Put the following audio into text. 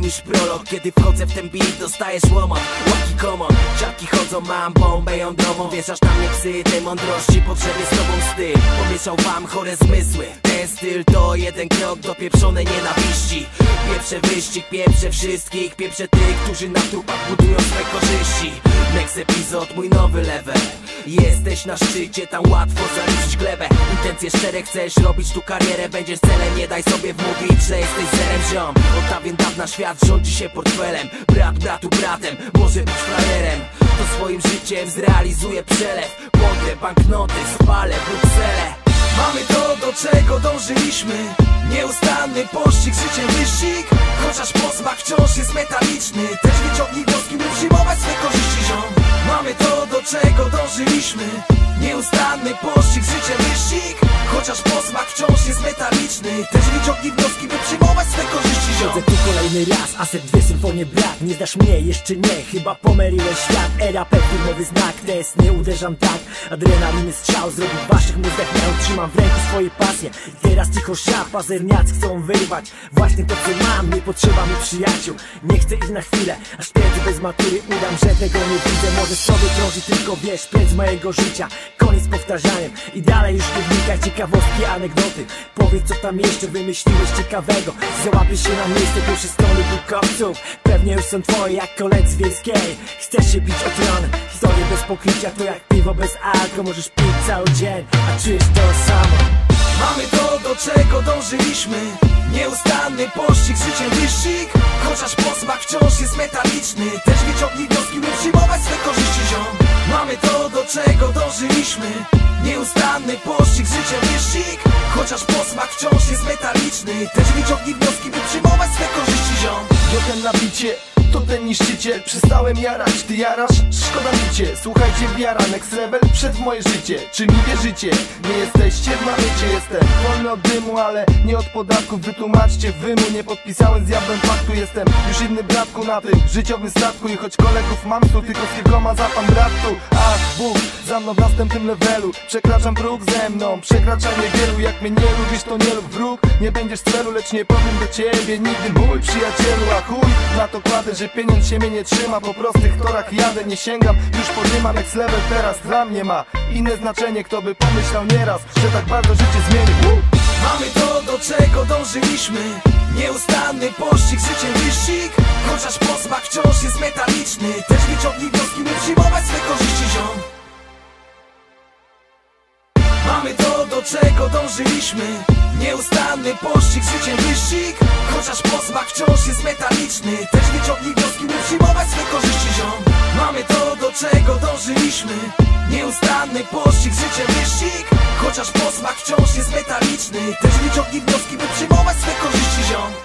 Już prolog, kiedy wchodzę w ten beat Dostajesz łomot, łaki komon Dziadki chodzą, mam bombę jądrową Wieszasz na mnie psy, tej mądrości Potrzebie z tobą styl Pomieszał wam chore zmysły Ten styl to jeden krok do pieprzonej nienawiści. Pieprze wyścig, pieprze wszystkich Pieprze tych, którzy na trupach budują swe korzyści. Next epizod, mój nowy level. Jesteś na szczycie, tam łatwo zaliczyć glebę. Intencje szczere, chcesz robić tu karierę Będziesz celem, nie daj sobie wmówić, że jesteś zerem ziom. Od dawien dawna świat rządzi się portfelem Brat bratu bratem, może być frajerem. To swoim życiem zrealizuje przelew Podrę banknoty, spalę Brukselę Mamy to, do czego dążyliśmy. Nieustanny pościg, życiem wyścig. Chociaż posmak wciąż jest metaliczny Też wyciągnij wnioski, by przyjmować swe korzyści ziom. Mamy to, do czego dążyliśmy. Nieustanny pościg, wciąż jest metaliczny. Też wyciągnij wnioski, by przyjmować swe korzyści Chodzę tu kolejny raz, a set dwie symfonie brak. Nie znasz mnie, jeszcze nie, chyba pomyliłeś świat. RAP, firmowy znak, test, nie uderzam tak. Adrenaliny strzał, zrobił w waszych mózgach. Miał Trzymam w ręku swoje pasje. Teraz cicho szap, pazerniacy chcą wyrwać Właśnie to co mam, nie potrzeba mi przyjaciół. Nie chcę ich na chwilę, aż wtedy bez matury udam, że tego nie widzę. Może sobie krąży tylko wiesz, pędz mojego życia Koniec z powtarzaniem i dalej już nie wnikaj Ciekawostki, anegdoty, powiedz co tam jeszcze wymyśliłeś ciekawego. Załapiesz się na miejsce pierwszej strony bukowców Pewnie już są twoje jak koledzy wiejskiej. Chcesz się bić o tron, historie bez pokrycia To jak piwo bez alko, możesz pić cały dzień A czujesz to samo. Mamy to, do czego dążyliśmy. Nieustanny pościg, życiem wyścig Chociaż posmak wciąż jest metaliczny. Też wyciągnij wnioski, by przyjmować swe korzyści ziom Mamy to, do czego dążyliśmy. Nieustanny pościg, życiem wyścig. Chociaż posmak wciąż jest metaliczny. Też wyciągnij wnioski, by przyjmować swe korzyści ziom. Jotem na bicie, to ten niszczyciel. Przestałem jarać, ty jarasz? Szkoda mi Słuchajcie wiara, next level przed moje życie. Czy mi wierzycie? Nie jesteście? W mamycie jestem. Wolny od dymu, ale nie od podatków. Wytłumaczcie wymu, nie podpisałem z diabłem faktu Jestem. Już inny bratku na tym życiowym statku. I choć kolegów mam tu, tylko z kilkoma za pan bratu Ach, Bóg, za mną w następnym levelu. Przekraczam próg ze mną, przekracza niewielu Jak mnie nie lubisz, to nie lub wróg. Nie będziesz celu, lecz nie powiem do ciebie Nigdy. Mój przyjacielu, a chuj Na to kładę, że pieniądz się mnie nie trzyma. Po prostych torach jadę, nie sięgam Już podjęma next level, teraz dla mnie ma Inne znaczenie, kto by pomyślał nieraz Że tak bardzo życie zmieni. Woo! Mamy to, do czego dążyliśmy. Nieustanny pościg, życiem wyścig. Chociaż posmak wciąż jest metaliczny. Też wyciągnij wnioski, by przyjmować swe korzyści ziom. Mamy to, do czego dążyliśmy. Nieustanny pościg, życiem wyścig. Chociaż posmak wciąż jest metaliczny. Też wyciągnij wnioski, by przyjmować swe korzyści do czego dążyliśmy Nieustanny pościg, życiem wyścig. Chociaż posmak wciąż jest metaliczny. Też wyciągnij wnioski, by przyjmować swe korzyści ziom